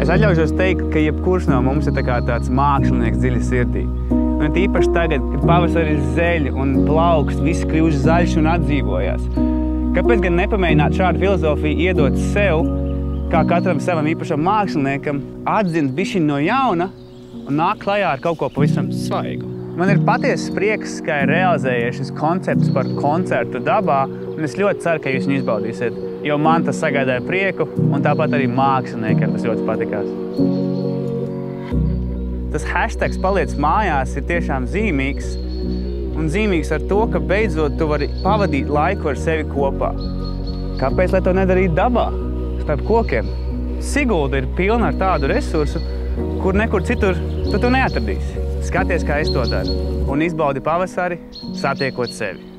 Es atļaušos teikt, ka jebkurš no mums ir tā tāds mākslinieks dziļi sirdī. Un tīpaši tagad, kad pavasaris zeļ un plaukst, viss kļūst zaļš un atdzīvojās. Kāpēc gan nepamēģināt šādu filozofiju iedot sev, kā katram savam īpašam māksliniekam, atzīt bišķiņu no jauna un nāk klajā ar kaut ko pavisam svaigu? Man ir patiesas prieks, ka ir realizējies šis koncepts par koncertu dabā, un es ļoti ceru, ka jūs viņu izbaudīsiet, jo man tas sagādāja prieku, un tāpat arī māksliniekiem tas ļoti patikās. Tas hashtags paliec mājās ir tiešām zīmīgs, un zīmīgs ar to, ka beidzot tu vari pavadīt laiku ar sevi kopā. Kāpēc lai to nedarītu dabā, starp kokiem? Sigulda ir pilna ar tādu resursu, kur nekur citur tu to neatradīsi. Skaties, kā es to daru, un izbaudi pavasari, satiekot sevi.